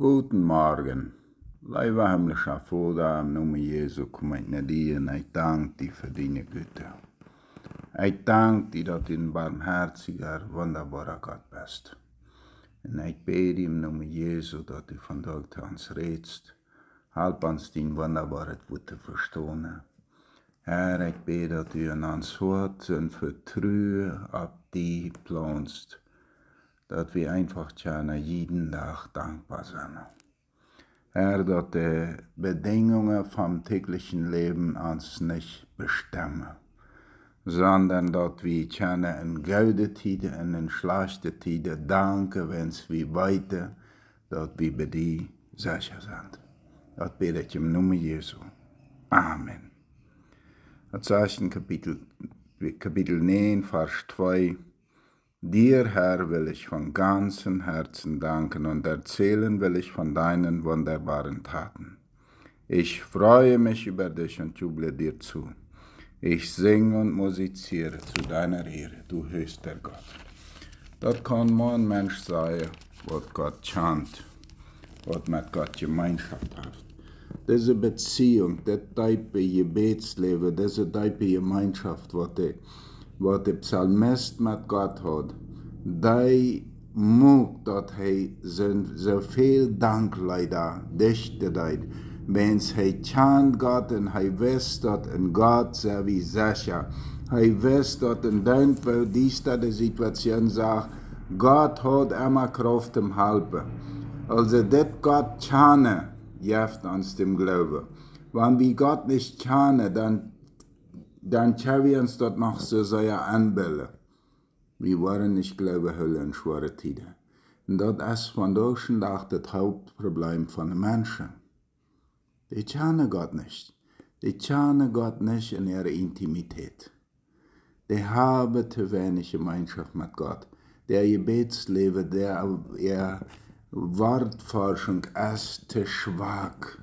Guten Morgen. Lieber himmlischer Vater, im Namen Jesu kom ik naar die en ik dank die für deine Güte. Ich danke dir, dass du ein barmherziger, wunderbarer Gott bist. Und ich bete im Namen Jesu, dass du von dort zu uns redest. Halb uns dein wunderbares Worte verstehen. Herr, ich bete, dass du in uns Wort und Vertrauen auf die planst, dass wir einfach gerne jeden Tag dankbar sind. Herr, dass die Bedingungen vom täglichen Leben uns nicht bestimmen sondern dat we kennen in gouden tijden en in slechte tijden danken wens we weten dat we bij die zeker zijn. Dat bid ik im Namen Jesu. Amen. Zegt in Kapitel, Kapitel 9, Vers 2. Dir, Herr, will ich von ganzem Herzen danken und erzählen will ich von deinen wunderbaren Taten. Ich freue mich über dich und juble dir zu. Ich singe und musiziere zu deiner Ehre, du höchster Gott. Dat kann man Mensch sein, was Gott chant, was mit Gott Gemeinschaft hat. Diese Beziehung, das Type Gebetsleben, diese Type Gemeinschaft, was der, was der Psalmist mit Gott hat, die dass er so viel Dank leider dichte deit Wens hij chant God en hij wist dat een God wie sicher. Hij wist dat in duinvel die de Situation zag, God hat immer Kraft im Halpen. Also dit Gott chane, jeft uns dem Glauben. Wenn wir Gott nicht chane, dann, dann uns dort noch so sehr anbilden. Wir nicht glauben, Hölle in schwere Tiden. Und das ist von deutschen Tag das Hauptproblem von den Menschen. Die kennen Gott nicht. Die kennen Gott nicht in ihrer Intimität. Die haben zu wenig Gemeinschaft mit Gott. Der Gebetsleben, der ihr Wortforschung ist zu schwach.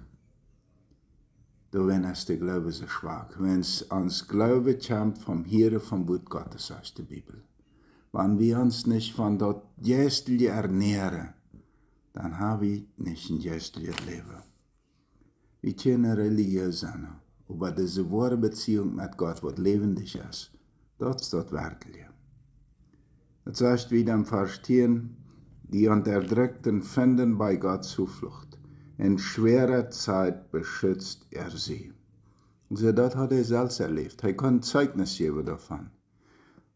Es der Glaube so schwach. Wenn es uns Glaube kommt vom Hirn vom Wort Gottes aus der Bibel. Wenn wir uns nicht von dort jästlich ernähren, dann haben wir nicht ein jästliches Leben. Wir können religiös sein, aber diese wahre Beziehung mit Gott, was lebendig ist, das ist das Werkliche. Das heißt wieder im Vers 10, die Unterdrückten finden bei Gott Zuflucht. In schwerer Zeit beschützt er sie. Das hat er selbst erlebt. Er kann Zeugnis geben davon.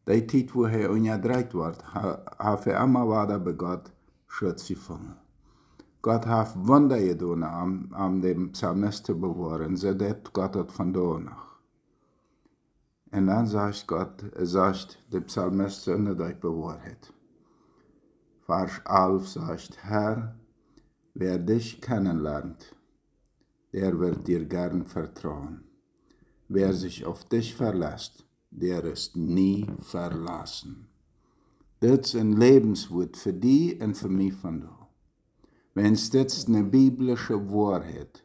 Die Zeit, wo er unterdrückt wird, hat er immer weiter bei Gott Schutz gefunden. Gott hat Wunder getan, um, um den Psalmist zu bewahren, dat Gott het vandoor nog. En dan sagt Gott, sagt der Psalmist, dat hij bewahrt hat. Vers 11 sagt, Herr, wer dich kennenlernt, der wird dir gern vertrauen. Wer sich auf dich verlässt, der ist nie verlassen. Das ist ein Lebenswort für die und für mich von du. Wenn dit eine biblische Wahrheit.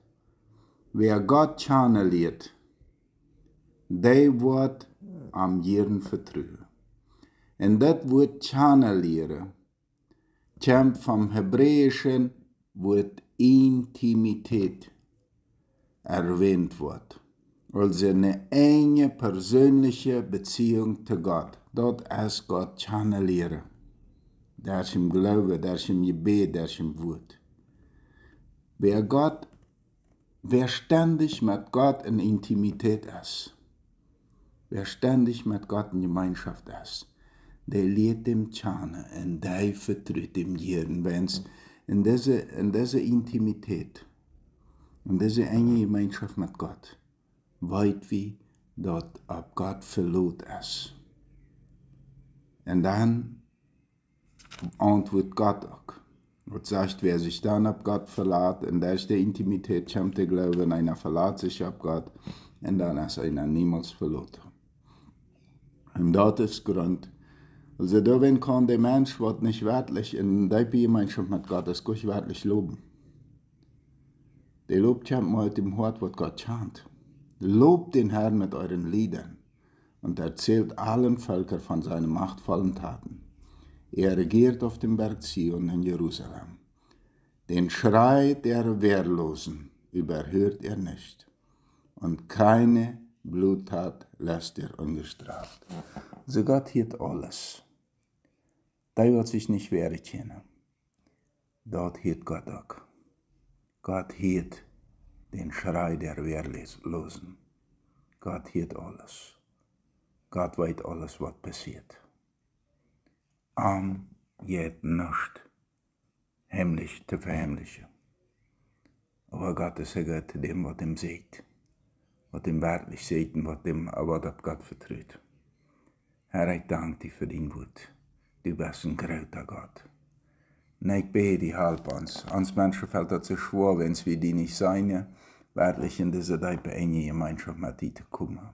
Wer Gott channeliert, der wird am jeden vertrauen. Und das Wort channelieren kommt vom hebräischen Wort Intimität erwähnt wird. Also eine enge persönliche Beziehung zu Gott. Dort ist Gott channelieren. Der ist im Glaube, der ist im Gebet, der ist im Wort. Wer Gott, wer ständig mit Gott in Intimität ist, wer ständig mit Gott in Gemeinschaft ist, der lehrt dem Tjane und der vertritt dem jeden, wenn es in diese, in diese Intimität, in diese enge Gemeinschaft mit Gott, weit wie dort ab Gott verlot ist. Und dann antwortet Gott auch. Und sagt, wer sich dann ab Gott verlässt, in der ist der Intimität kommt der Glaube, und einer verlässt sich ab Gott, und dann ist einer niemals verloren. Und das ist Grund. Also da wenn kann der Mensch, was nicht wertlich in der Gemeinschaft mit Gott ist, gut wertlich loben. Der lobt ja mal dem Wort, was Gott chant. Lobt den Herrn mit euren Liedern und erzählt allen Völkern von seinen machtvollen Taten. Er regiert auf dem Berg Zion in Jerusalem. Den Schrei der Wehrlosen überhört er nicht. Und keine Bluttat lässt er ungestraft. So Gott hielt alles. Da wird sich nicht wehren. Dort hielt Gott auch. Gott hielt den Schrei der Wehrlosen. Gott hielt alles. Gott weiß alles, was passiert. Arm geht nicht heimlich zu verheimlichen. Aber Gott ist ein Gott, dem, was ihm sieht. Was ihm wirklich sieht und was aber das Gott vertritt. Herr, ich danke dir für dein Wut. Du bist ein großer Gott. Und ich bete die halb uns. Uns Menschen fällt das so schwer, wenn wir die nicht sein, wirklich in diese Zeit bei einer Gemeinschaft mit dir zu kommen.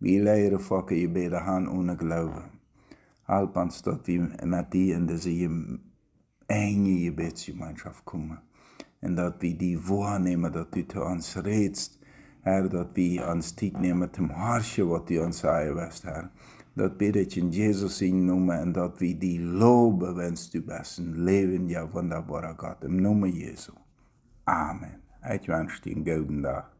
Wir lehren Focken, je beten haben ohne Glauben. Halb uns, dass wir mit dir in diese enge Gebetsgemeinschaft kommen. Und dass wir die wahrnehmen, dass du zu uns redest, Herr, dass wir uns Zeit nehmen zum Horchen, was du uns sagen wirst, Herr. Dat bid in Jesus in Namen und dass wir die loben, wenn du bist. Ein Leben, ja, wunderbarer Gott, im Namen Jesu. Amen. Dir einen guten Tag.